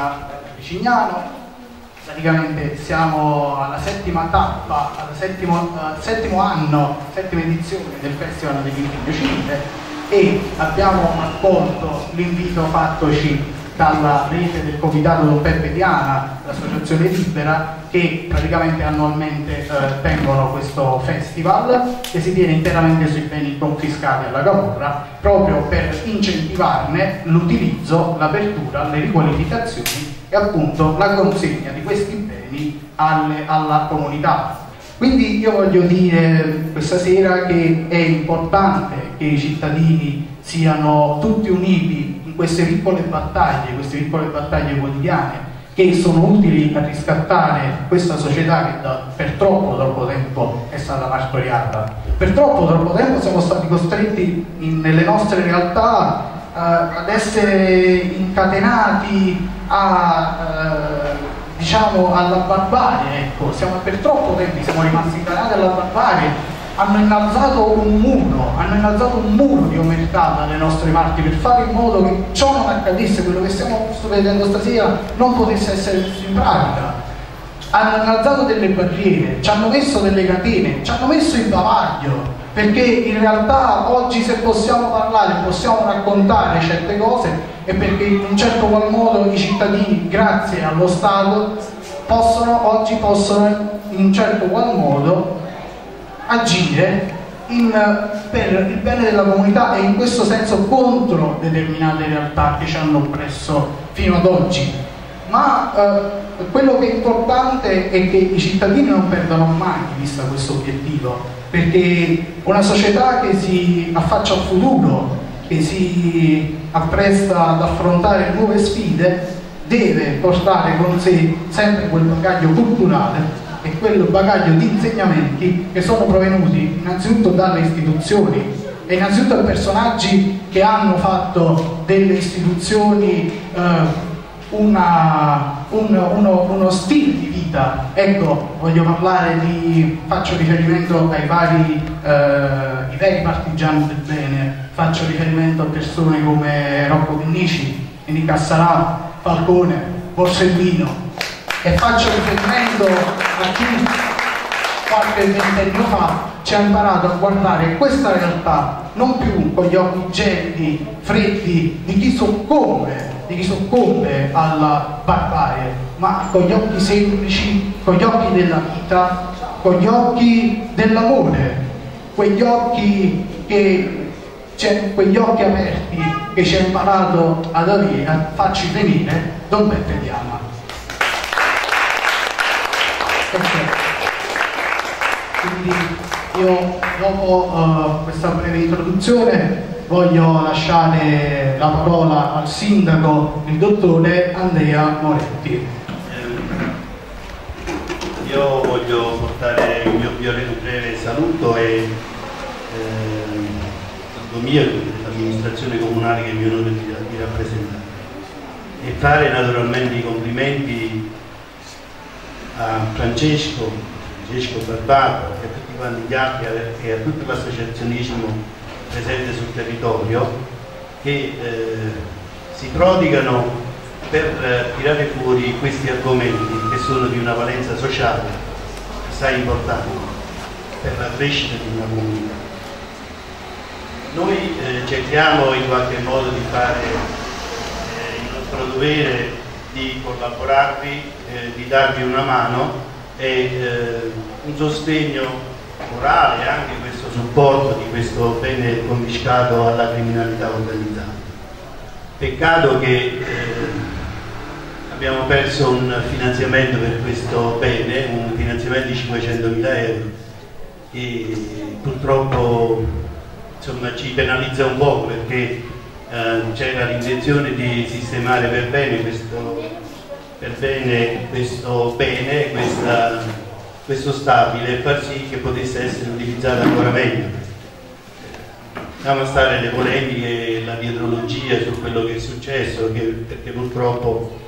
Camorra di Cignano. Praticamente siamo alla settima tappa, al settimo, uh, settimo anno, settima edizione del Festival dell'Impegno Civile e abbiamo accolto l'invito fattoci dalla rete del Comitato Diana, l'associazione libera, che praticamente annualmente eh, tengono questo festival che si tiene interamente sui beni confiscati alla Camorra proprio per incentivarne l'utilizzo, l'apertura, le riqualificazioni e appunto la consegna di questi beni alle, alla comunità. Quindi io voglio dire questa sera che è importante che i cittadini siano tutti uniti queste piccole battaglie, queste piccole battaglie quotidiane che sono utili a riscattare questa società che da, per troppo troppo tempo è stata martoriata. Per troppo troppo tempo siamo stati costretti in, nelle nostre realtà uh, ad essere incatenati a, uh, diciamo alla barbarie, ecco. siamo, per troppo tempo siamo rimasti incatenati alla barbarie hanno innalzato un muro, hanno innalzato un muro di omertà dalle nostre parti per fare in modo che ciò non accadesse, quello che stiamo vedendo stasera non potesse essere messo in pratica. Hanno innalzato delle barriere, ci hanno messo delle catene, ci hanno messo il bavaglio, perché in realtà oggi se possiamo parlare, possiamo raccontare certe cose è perché in un certo qual modo i cittadini, grazie allo Stato, possono, oggi possono in un certo qual modo agire in, per il bene della comunità e in questo senso contro determinate realtà che ci hanno oppresso fino ad oggi. Ma eh, quello che è importante è che i cittadini non perdano mai di vista questo obiettivo, perché una società che si affaccia al futuro, che si appresta ad affrontare nuove sfide, deve portare con sé sempre quel bagaglio culturale e quel bagaglio di insegnamenti che sono provenuti innanzitutto dalle istituzioni e innanzitutto da personaggi che hanno fatto delle istituzioni eh, una, un, uno, uno, stile di vita. Ecco, voglio parlare di, faccio riferimento ai vari, eh, veri partigiani del bene, faccio riferimento a persone come Rocco Vinnici, Nica Sarà, Falcone, Borsellino, e faccio riferimento a chi qualche ventennio fa ci ha imparato a guardare questa realtà non più con gli occhi gelidi, freddi di chi soccombe, di chi soccombe alla barbarie, ma con gli occhi semplici, con gli occhi della vita, con gli occhi dell'amore, quegli occhi che cioè, quegli occhi aperti che ci ha imparato ad avere, a farci venire Don Beppe Diama. Quindi io dopo uh, questa breve introduzione voglio lasciare la parola al sindaco, il dottore Andrea Moretti. Eh, io voglio portare il mio breve saluto e eh, mio dell'amministrazione comunale che mi onore di, di rappresentare e fare naturalmente i complimenti a Francesco, Francesco Barbato e a tutti quanti gli altri e a tutto l'associazionismo presente sul territorio che eh, si prodigano per eh, tirare fuori questi argomenti che sono di una valenza sociale assai importante per la crescita di una comunità. Noi eh, cerchiamo in qualche modo di fare eh, il nostro dovere di collaborarvi, eh, di darvi una mano e eh, un sostegno morale, anche questo supporto di questo bene confiscato alla criminalità organizzata. Peccato che eh, abbiamo perso un finanziamento per questo bene, un finanziamento di 500.000 euro e purtroppo insomma, ci penalizza un po' perché eh, c'era l'intenzione di sistemare per bene questo, per bene, questo bene, questa, questo stabile e far sì che potesse essere utilizzato ancora meglio. Lasciamo stare le polemiche e la dietrologia su quello che è successo, che, perché purtroppo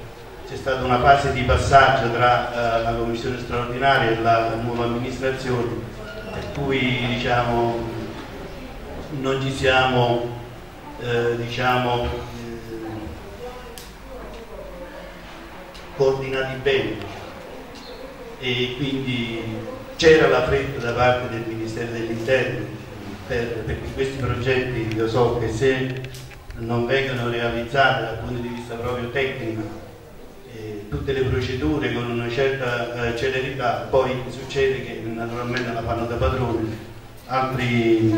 c'è stata una fase di passaggio tra uh, la commissione straordinaria e la, la nuova amministrazione, per cui diciamo, non ci siamo eh, diciamo, coordinati bene. E quindi c'era la fretta da parte del Ministero dell'Interno per, perché questi progetti io so che se non vengono realizzati dal punto di vista proprio tecnico eh, tutte le procedure con una certa eh, celerità poi succede che naturalmente la fanno da padrone altri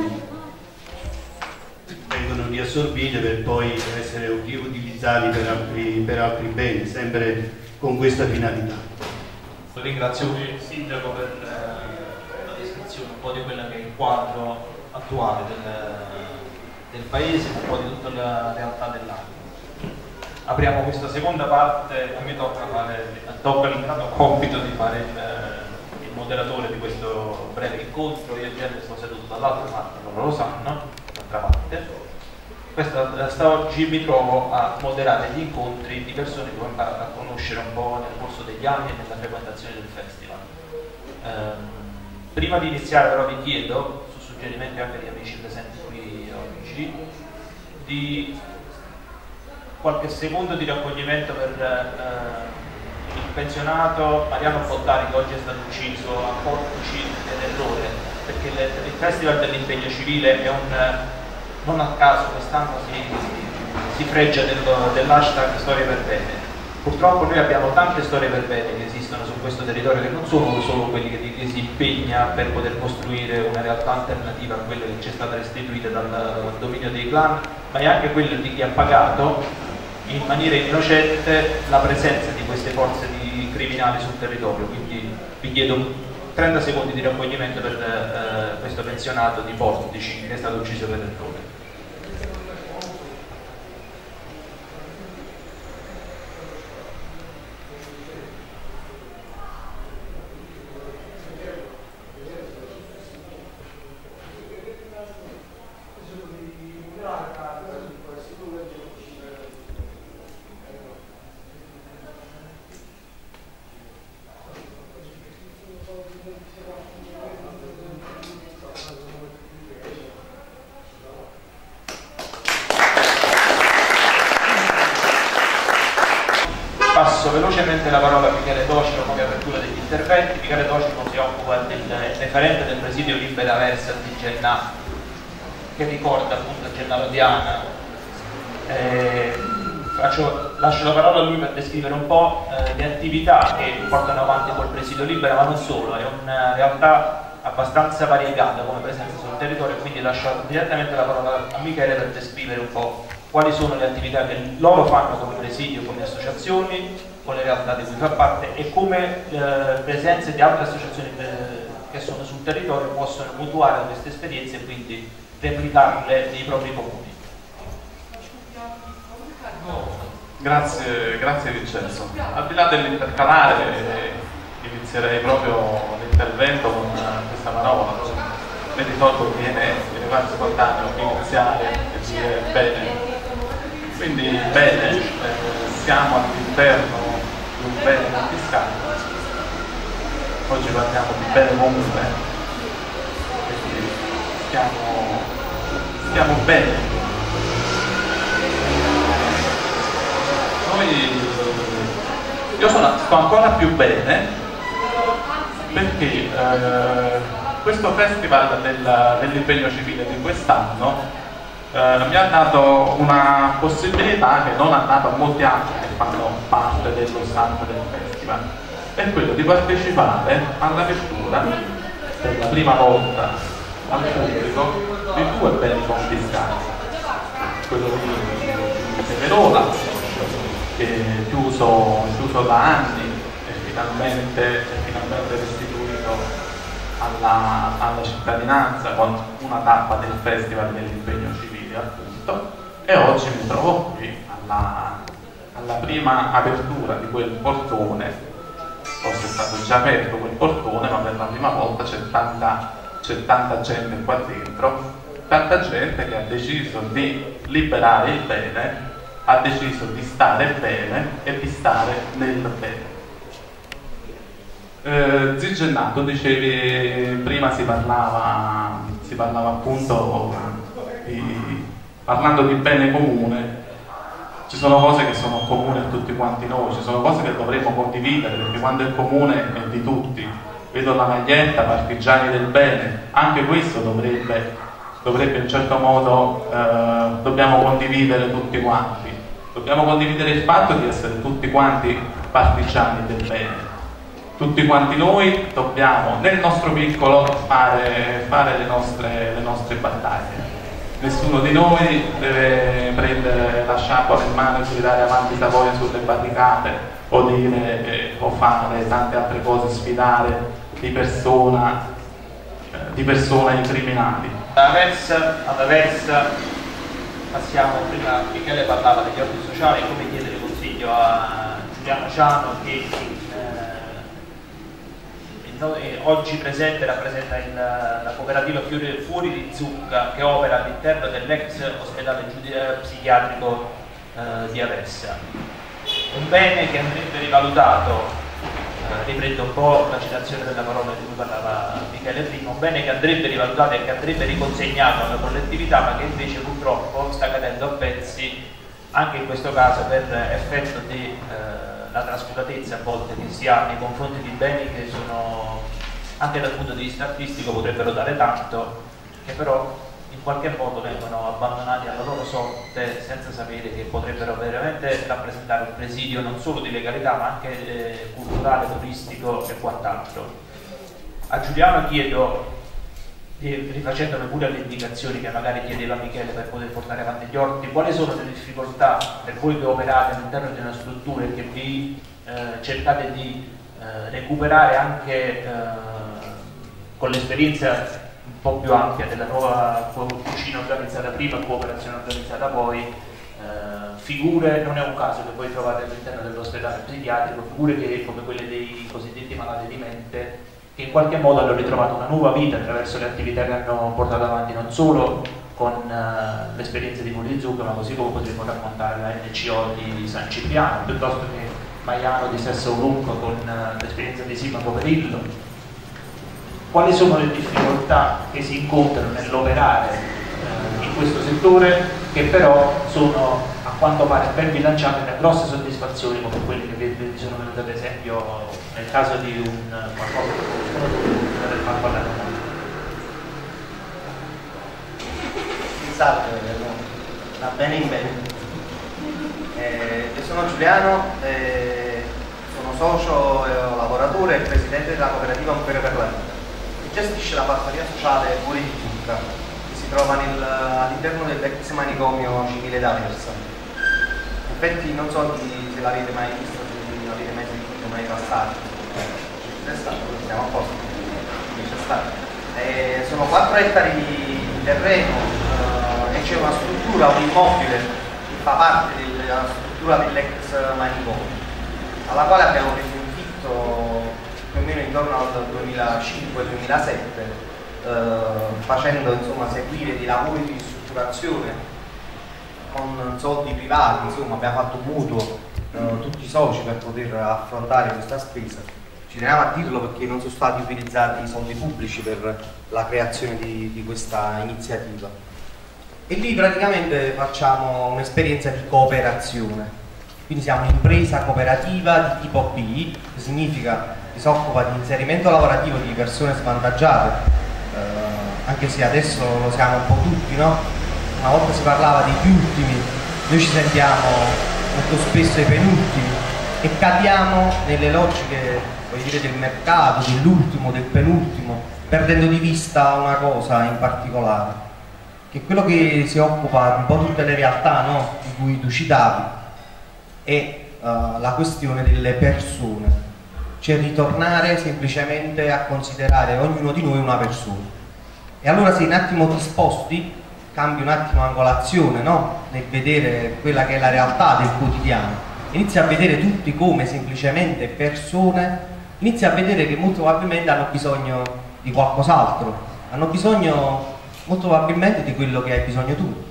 vengono riassorbite per poi essere utilizzati per altri, per altri beni sempre con questa finalità. Ringrazio il Sindaco per eh, la descrizione un po' di quello che è il quadro attuale del, del Paese, un po' di tutta la realtà dell'anno. Apriamo questa seconda parte, a me tocca, fare, tocca l'ingrato compito di fare il, il, moderatore di questo breve incontro, io già sto seduto dall'altra parte, loro lo sanno, dall'altra parte questa, sta oggi mi trovo a moderare gli incontri di persone che ho imparato a conoscere un po' nel corso degli anni e nella frequentazione del festival. Ehm, prima di iniziare però vi chiedo, su suggerimento anche degli amici presenti qui oggi, di qualche secondo di raccoglimento per eh, il pensionato Mariano Fottari che oggi è stato ucciso a Portici nell'errore, perché il Festival dell'impegno civile è un non a caso quest'anno si, si freggia del, dell'hashtag storie per bene. Purtroppo noi abbiamo tante storie per bene che esistono su questo territorio che non sono solo quelli che, che si impegna per poter costruire una realtà alternativa a quella che ci è stata restituita dal, dal dominio dei clan, ma è anche quello di chi ha pagato in maniera innocente la presenza di queste forze di criminali sul territorio. Quindi vi chiedo 30 secondi di raccoglimento per eh, questo pensionato di Portici che è stato ucciso per errore. velocemente la parola a Michele Docino come apertura degli interventi. Michele Docino si occupa del referente del presidio Libera Versa di Genna, che ricorda appunto Gennaro Diana. Eh, faccio, lascio la parola a lui per descrivere un po' eh, le attività che portano avanti col presidio Libera, ma non solo, è una realtà abbastanza variegata come presenza sul territorio, quindi lascio direttamente la parola a Michele per descrivere un po' quali sono le attività che loro fanno come presidio, come associazioni, con le realtà di cui fa parte e come eh, presenze di altre associazioni eh, che sono sul territorio possono mutuare queste esperienze e quindi replicarle nei propri comuni. Grazie, grazie Vincenzo. Al di là dell'intercalare inizierei proprio l'intervento con questa parola. Mi ricordo che viene, viene quasi spontaneo iniziare e dire bene. Quindi bene, eh, siamo all'interno un bene confiscato. Oggi parliamo di bene comune, quindi stiamo, stiamo bene. Noi, io sono, sto ancora più bene perché eh, questo festival del, dell'impegno civile di quest'anno eh, mi ha dato una possibilità che non ha dato a molti altri che fanno parte dello staff del festival, è quello di partecipare all'apertura per la prima volta al pubblico di due beni confiscati, quello di Severola che è chiuso, chiuso da anni e finalmente, è finalmente restituito alla, alla cittadinanza con una tappa del festival dell'impegno civile appunto e oggi mi trovo qui alla, alla prima apertura di quel portone. Forse è stato già aperto quel portone ma per la prima volta c'è tanta, c'è tanta gente qua dentro tanta gente che ha deciso di liberare il bene ha deciso di stare bene e di stare nel bene eh, Zigennato, dicevi, prima si parlava, si parlava appunto di parlando di bene comune, ci sono cose che sono comuni a tutti quanti noi, ci sono cose che dovremmo condividere, perché quando è comune è di tutti. Vedo la maglietta, partigiani del bene, anche questo dovrebbe, dovrebbe in certo modo, eh, dobbiamo condividere tutti quanti. Dobbiamo condividere il fatto di essere tutti quanti partigiani del bene. Tutti quanti noi dobbiamo nel nostro piccolo fare, fare le, nostre, le nostre battaglie nessuno di noi deve prendere la sciabola in mano e gridare avanti da voi sulle barricate o dire eh, o fare tante altre cose, sfidare di persona, di persona i criminali. Da Aversa ad Aversa passiamo, prima Michele parlava degli ordini sociali, come chiedere consiglio a Giuliano Ciano che eh, oggi presente rappresenta il, la cooperativa Fiori, Fuori di Zucca che opera all'interno dell'ex ospedale eh, psichiatrico eh, di Aversa. Un bene che andrebbe rivalutato, eh, riprendo un po' la citazione della parola di cui parlava Michele prima, un bene che andrebbe rivalutato e che andrebbe riconsegnato alla collettività ma che invece purtroppo sta cadendo a pezzi anche in questo caso per effetto di eh, trascuratezza a volte che si ha nei confronti di beni che sono anche dal punto di vista artistico potrebbero dare tanto, che però in qualche modo vengono abbandonati alla loro sorte senza sapere che potrebbero veramente rappresentare un presidio non solo di legalità ma anche eh, culturale, turistico e quant'altro. A Giuliano chiedo rifacendomi pure alle indicazioni che magari chiedeva Michele per poter portare avanti gli orti, quali sono le difficoltà per voi che operate all'interno di una struttura e che vi eh, cercate di eh, recuperare anche eh, con l'esperienza po' più ampia della nuova cucina organizzata prima, cooperazione organizzata poi, eh, figure, non è un caso che voi trovate all'interno dell'ospedale psichiatrico, figure che, come quelle dei cosiddetti malati di mente che in qualche modo hanno ritrovato una nuova vita attraverso le attività che hanno portato avanti non solo con uh, l'esperienza di Zucca, ma così come potremmo raccontare la NCO di San Cipriano, piuttosto che Maiano di Sesso Urunco con uh, l'esperienza di Simaco Perillo. Quali sono le difficoltà che si incontrano nell'operare uh, in questo settore che però sono a quanto pare ben bilanciate da grosse soddisfazioni come quelle che vi sono venute ad esempio nel caso di un qualcosa che del far parlare Salve, va in bene. Eh, io sono Giuliano, eh, sono socio e lavoratore e presidente della cooperativa Ampere per la Vita, gestisce la fattoria sociale Zucca, che si trova all'interno dell'ex manicomio civile d'Aversa. In effetti non so se l'avete mai visto, se l'avete mai sentito, mai passato. C'è stato, siamo a posto. C'è stato. Eh, sono 4 ettari di terreno eh, e c'è una struttura, un immobile che fa parte della struttura dell'ex manicomio, alla quale abbiamo preso un fitto più o meno intorno al 2005-2007, eh, facendo insomma, seguire dei lavori di ristrutturazione con soldi privati, insomma abbiamo fatto mutuo eh, tutti i soci per poter affrontare questa spesa. Ci teniamo a dirlo perché non sono stati utilizzati i soldi pubblici per la creazione di, di questa iniziativa. E lì praticamente facciamo un'esperienza di cooperazione. Quindi siamo un'impresa cooperativa di tipo B, che significa che si occupa di inserimento lavorativo di persone svantaggiate, eh, anche se adesso lo siamo un po' tutti, no? una volta si parlava dei più ultimi, noi ci sentiamo molto spesso i penultimi e cadiamo nelle logiche dire, del mercato, dell'ultimo, del penultimo, perdendo di vista una cosa in particolare, che quello che si occupa un po' tutte le realtà no? di cui tu citavi è uh, la questione delle persone, cioè ritornare semplicemente a considerare ognuno di noi una persona. E allora sei un attimo disposti cambi un attimo angolazione no? nel vedere quella che è la realtà del quotidiano, inizia a vedere tutti come semplicemente persone, inizia a vedere che molto probabilmente hanno bisogno di qualcos'altro, hanno bisogno molto probabilmente di quello che hai bisogno tu,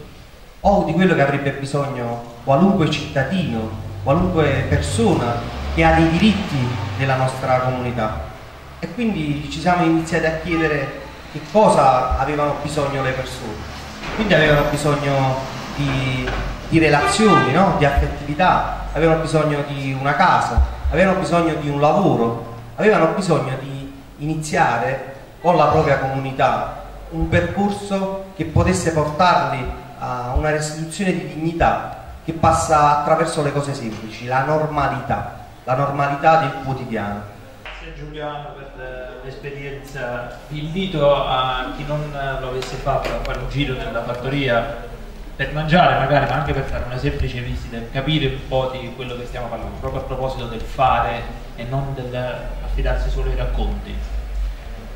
o di quello che avrebbe bisogno qualunque cittadino, qualunque persona che ha dei diritti nella nostra comunità. E quindi ci siamo iniziati a chiedere che cosa avevano bisogno le persone quindi avevano bisogno di, di relazioni, no? di affettività, avevano bisogno di una casa, avevano bisogno di un lavoro, avevano bisogno di iniziare con la propria comunità un percorso che potesse portarli a una restituzione di dignità che passa attraverso le cose semplici, la normalità, la normalità del quotidiano. Grazie Giuliano per l'esperienza, vi invito a chi non lo avesse fatto a fare un giro nella fattoria per mangiare magari, ma anche per fare una semplice visita, capire un po' di quello che stiamo parlando, proprio a proposito del fare e non del affidarsi solo ai racconti.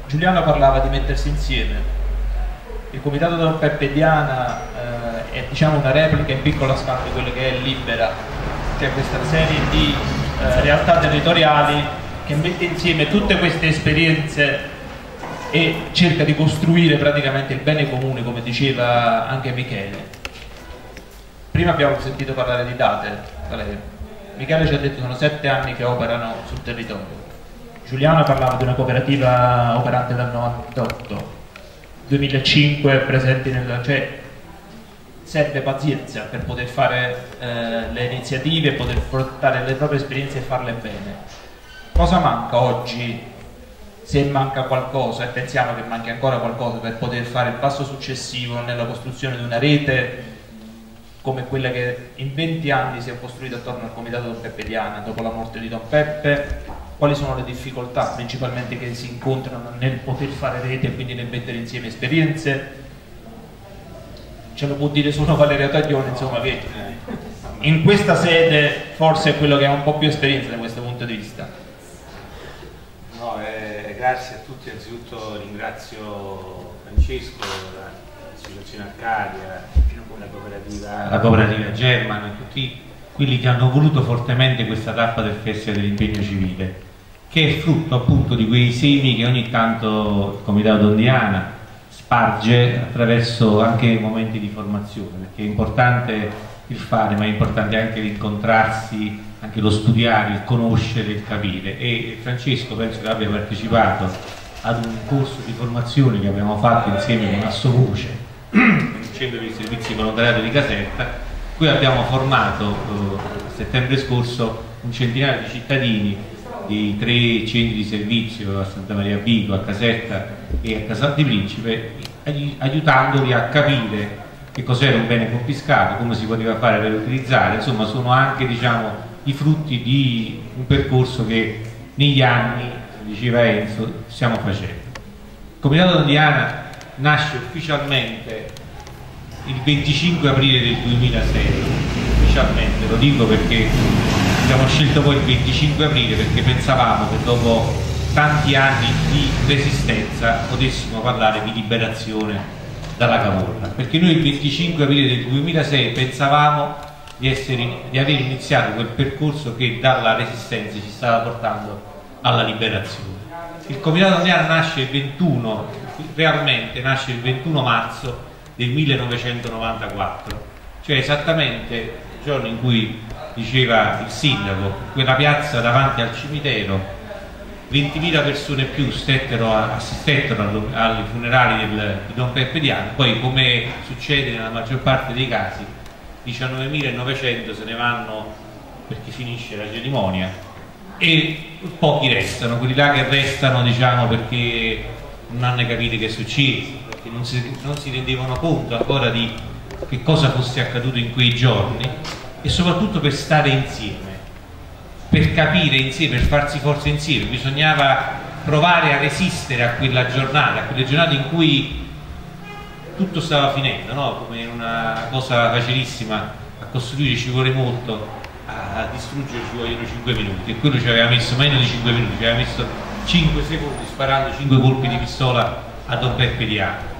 Giuliano parlava di mettersi insieme, il comitato Don Peppe Diana eh, è diciamo una replica in piccola scala di quello che è Libera, cioè questa serie di eh, realtà territoriali che mette insieme tutte queste esperienze e cerca di costruire praticamente il bene comune, come diceva anche Michele. Prima abbiamo sentito parlare di date, Valerio. Michele ci ha detto che sono sette anni che operano sul territorio. Giuliano parlava di una cooperativa operante dal 98 2005 presenti nella... cioè serve pazienza per poter fare eh, le iniziative, poter portare le proprie esperienze e farle bene. Cosa manca oggi? Se manca qualcosa e pensiamo che manchi ancora qualcosa per poter fare il passo successivo nella costruzione di una rete come quella che in 20 anni si è costruita attorno al comitato Don Peppe Diana dopo la morte di Don Peppe, quali sono le difficoltà principalmente che si incontrano nel poter fare rete e quindi nel mettere insieme esperienze ce lo può dire solo Valerio Taglione insomma che in questa sede forse è quello che ha un po' più esperienza da questo punto di vista. No, eh, grazie a tutti. Anzitutto ringrazio Francesco l'associazione Arcadia la cooperativa, la cooperativa German e tutti quelli che hanno voluto fortemente questa tappa del Festival dell'impegno civile che è frutto appunto di quei semi che ogni tanto il Comitato Ondiana sparge attraverso anche momenti di formazione, perché è importante il fare, ma è importante anche l'incontrarsi, anche lo studiare, il conoscere, il capire. E Francesco penso che abbia partecipato ad un corso di formazione che abbiamo fatto insieme con Assovoce, il centro di servizi volontariato di Caserta, qui abbiamo formato eh, settembre scorso un centinaio di cittadini di tre centri di servizio a Santa Maria Bico, a Caserta e a Casal Principe, aiutandoli a capire che cos'era un bene confiscato, come si poteva fare per utilizzare, insomma sono anche diciamo, i frutti di un percorso che negli anni, diceva Enzo, stiamo facendo. Il Comitato Andiana nasce ufficialmente il 25 aprile del 2006, ufficialmente, lo dico perché abbiamo scelto poi il 25 aprile perché pensavamo che dopo tanti anni di resistenza potessimo parlare di liberazione dalla Camorra. Perché noi il 25 aprile del 2006 pensavamo di, essere, di aver iniziato quel percorso che dalla resistenza ci stava portando alla liberazione. Il Comitato Andiano nasce il 21 realmente nasce il 21 marzo del 1994 cioè esattamente il giorno in cui diceva il sindaco, quella piazza davanti al cimitero 20.000 persone più stettero, assistettero ai funerali del, di Don Peppe Diano, poi come succede nella maggior parte dei casi 19.900 se ne vanno perché finisce la cerimonia e pochi restano, quelli là che restano diciamo perché non hanno capito che è successo, perché non si, non si rendevano conto ancora di che cosa fosse accaduto in quei giorni e soprattutto per stare insieme, per capire insieme, per farsi forza insieme, bisognava provare a resistere a quella giornata, a quelle giornate in cui tutto stava finendo, no? come una cosa facilissima, a costruire ci vuole molto, a distruggere ci vogliono 5 minuti e quello ci aveva messo meno di 5 minuti, ci aveva messo 5 secondi sparando 5 colpi di pistola a Don Peppe Diano.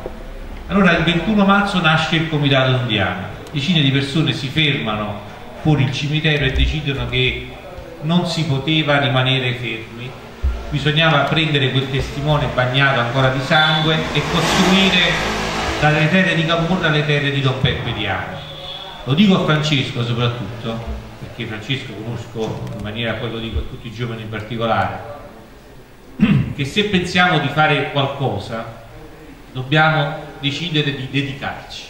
Allora il 21 marzo nasce il Comitato Indiano, decine di persone si fermano fuori il cimitero e decidono che non si poteva rimanere fermi, bisognava prendere quel testimone bagnato ancora di sangue e costruire dalle terre di Camurra alle terre di Don Peppe Diano. Lo dico a Francesco soprattutto, perché Francesco conosco in maniera, poi lo dico a tutti i giovani in particolare, che se pensiamo di fare qualcosa dobbiamo decidere di dedicarci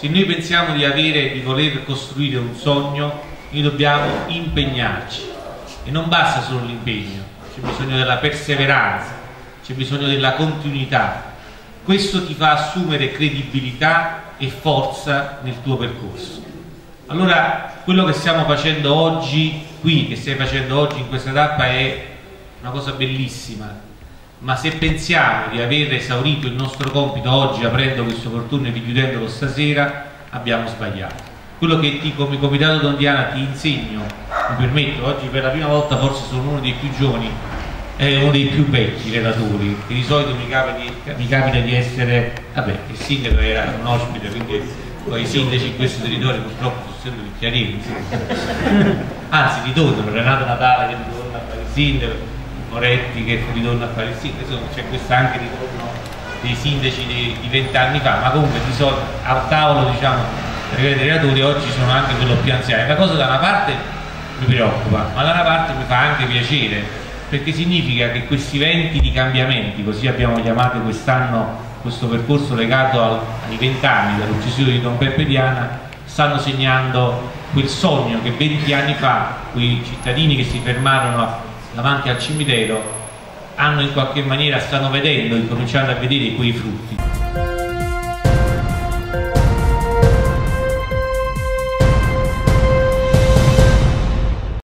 Se noi pensiamo di avere, di voler costruire un sogno, noi dobbiamo impegnarci e non basta solo l'impegno, c'è bisogno della perseveranza, c'è bisogno della continuità. Questo ti fa assumere credibilità e forza nel tuo percorso. Allora, quello che stiamo facendo oggi qui, che stai facendo oggi in questa tappa è una cosa bellissima, ma se pensiamo di aver esaurito il nostro compito oggi aprendo questo portone e richiudendolo stasera, abbiamo sbagliato. Quello che ti, come Comitato Dondiana ti insegno, mi permetto, oggi per la prima volta forse sono uno dei più giovani e uno dei più vecchi relatori, che di solito mi capita di, mi capita di essere, vabbè, il sindaco era un ospite, quindi i sindaci in questo territorio purtroppo sono sempre picchiarini, anzi ritornano, Renato Natale che ritorna a fare il sindaco, Moretti che ritorna a fare il sindaco, insomma c'è questo anche ritorno dei sindaci di vent'anni fa, ma comunque di solito al tavolo diciamo dei relatori oggi sono anche quello più anziano. La cosa da una parte mi preoccupa, ma da una parte mi fa anche piacere, perché significa che questi venti di cambiamenti, così abbiamo chiamato quest'anno questo percorso legato al, ai vent'anni dall'uccisione di Don Peppe Diana, stanno segnando quel sogno che 20 anni fa quei cittadini che si fermarono a davanti al cimitero hanno in qualche maniera, stanno vedendo, incominciando a vedere quei frutti.